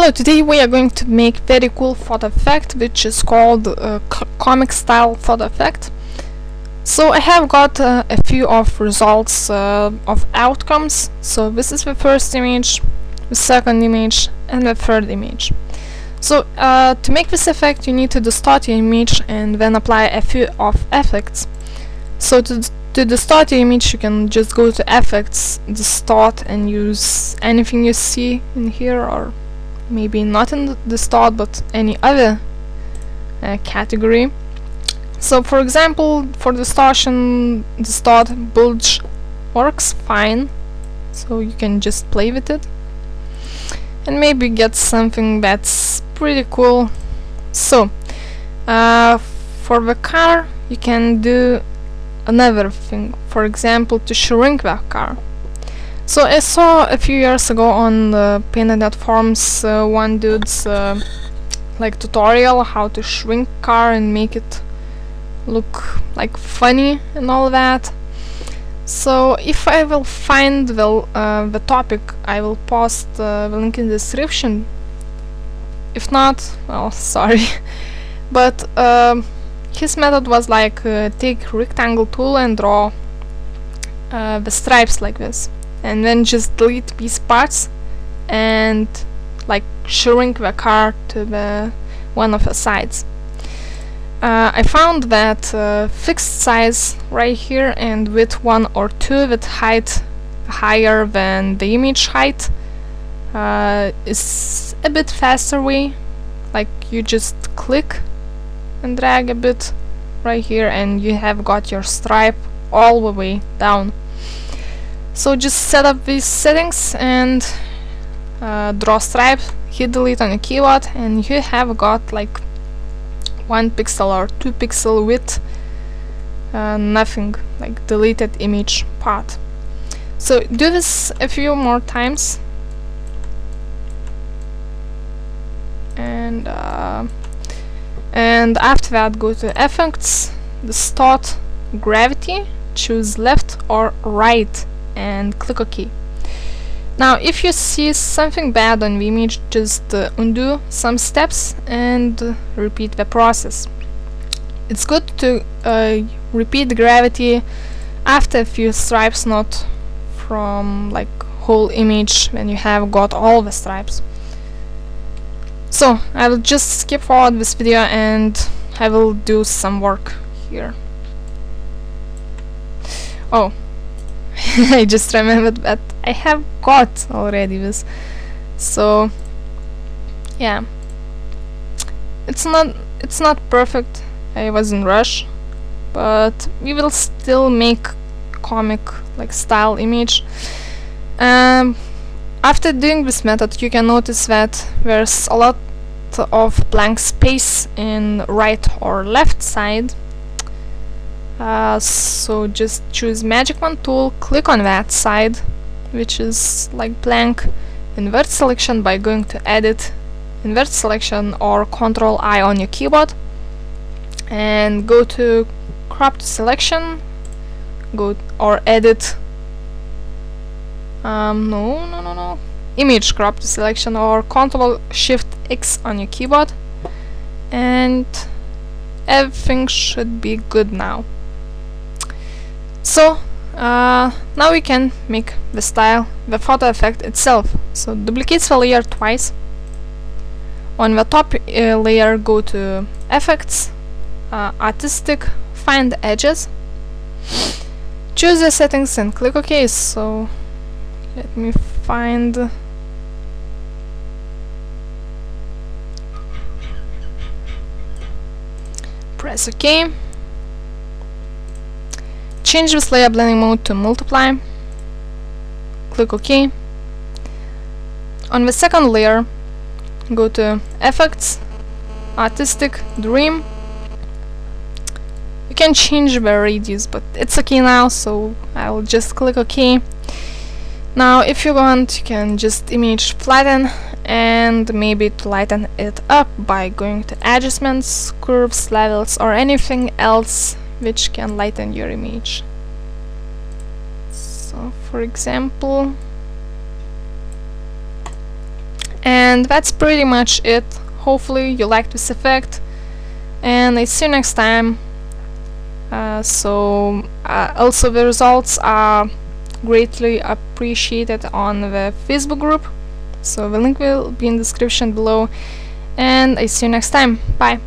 Hello, today we are going to make very cool photo effect which is called uh, comic style photo effect. So I have got uh, a few of results uh, of outcomes. So this is the first image, the second image and the third image. So uh, to make this effect you need to distort your image and then apply a few of effects. So to, to distort your image you can just go to effects, distort and use anything you see in here or maybe not in distort but any other uh, category. So for example for distortion distort bulge works fine. So you can just play with it. And maybe get something that's pretty cool. So uh, for the car you can do another thing. For example to shrink the car so I saw a few years ago on the Paint.net forums uh, one dude's uh, like tutorial how to shrink car and make it look like funny and all that. So if I will find the, uh, the topic I will post uh, the link in the description. If not, well sorry. but um, his method was like uh, take rectangle tool and draw uh, the stripes like this and then just delete these parts and like shrink the car to the one of the sides. Uh, I found that uh, fixed size right here and width 1 or 2 with height higher than the image height uh, is a bit faster way like you just click and drag a bit right here and you have got your stripe all the way down so just set up these settings and uh, draw stripe, hit delete on your keyboard and you have got like one pixel or two pixel width uh, nothing like deleted image part. So do this a few more times. And uh, and after that go to effects the distort gravity choose left or right and click OK. Now if you see something bad on the image, just uh, undo some steps and uh, repeat the process. It's good to uh, repeat gravity after a few stripes, not from like whole image when you have got all the stripes. So I will just skip forward this video and I will do some work here. Oh, I just remembered that I have got already this. So yeah. It's not it's not perfect. I was in rush but we will still make comic like style image. Um, after doing this method you can notice that there's a lot of blank space in right or left side uh, so just choose magic wand tool click on that side which is like blank invert selection by going to edit invert selection or control I on your keyboard and go to crop to selection go or edit. Um, no no no no. Image crop to selection or control shift X on your keyboard. And everything should be good now so uh, now we can make the style, the photo effect itself. So duplicate the layer twice. On the top uh, layer go to effects, uh, artistic, find edges. Choose the settings and click OK. So let me find press OK change this layer blending mode to multiply. Click OK. On the second layer go to effects artistic dream. You can change the radius but it's okay now so I'll just click OK. Now if you want you can just image flatten and maybe to lighten it up by going to adjustments, curves, levels or anything else which can lighten your image. So for example, and that's pretty much it. Hopefully you liked this effect and I see you next time. Uh, so uh, also the results are greatly appreciated on the Facebook group. So the link will be in the description below and I see you next time. Bye